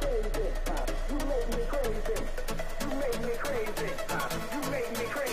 crazy. You made me crazy. You made me crazy. You made me crazy.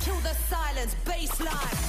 Kill the silence, baseline.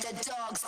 the dogs.